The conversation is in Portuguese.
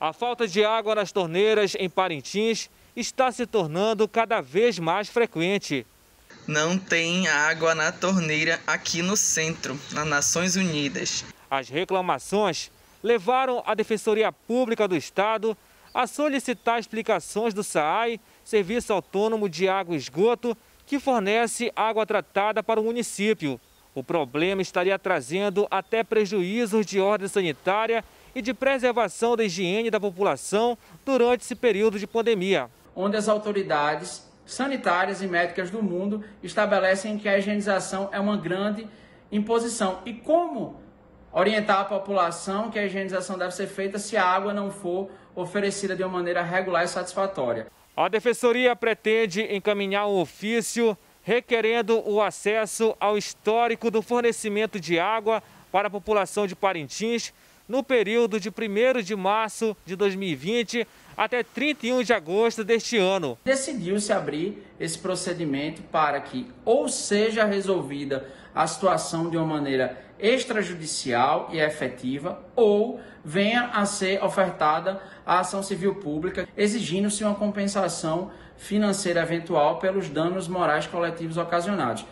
A falta de água nas torneiras em Parintins está se tornando cada vez mais frequente. Não tem água na torneira aqui no centro, nas Nações Unidas. As reclamações levaram a Defensoria Pública do Estado a solicitar explicações do SAAI, Serviço Autônomo de Água e Esgoto, que fornece água tratada para o município. O problema estaria trazendo até prejuízos de ordem sanitária e de preservação da higiene da população durante esse período de pandemia. Onde as autoridades sanitárias e médicas do mundo estabelecem que a higienização é uma grande imposição. E como orientar a população que a higienização deve ser feita se a água não for oferecida de uma maneira regular e satisfatória? A Defensoria pretende encaminhar um ofício requerendo o acesso ao histórico do fornecimento de água para a população de Parintins no período de 1 de março de 2020 até 31 de agosto deste ano. Decidiu-se abrir esse procedimento para que ou seja resolvida a situação de uma maneira extrajudicial e efetiva, ou venha a ser ofertada a ação civil pública, exigindo-se uma compensação financeira eventual pelos danos morais coletivos ocasionados.